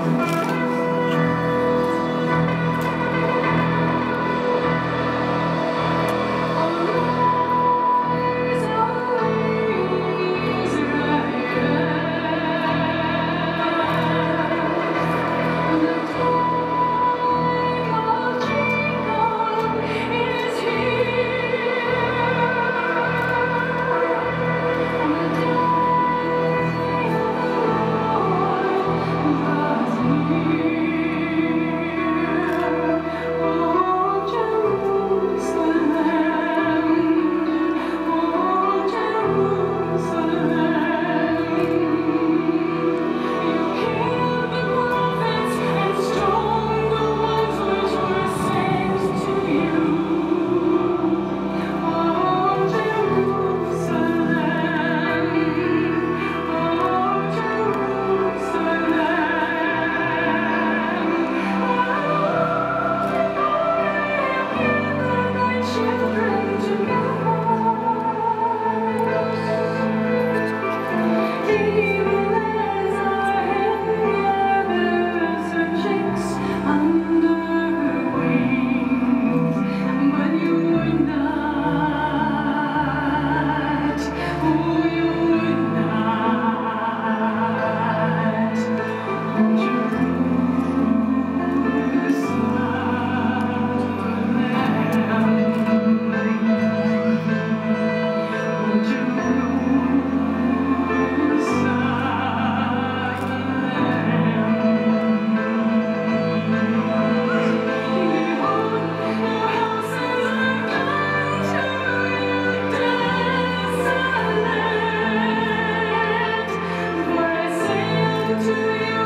Thank to you.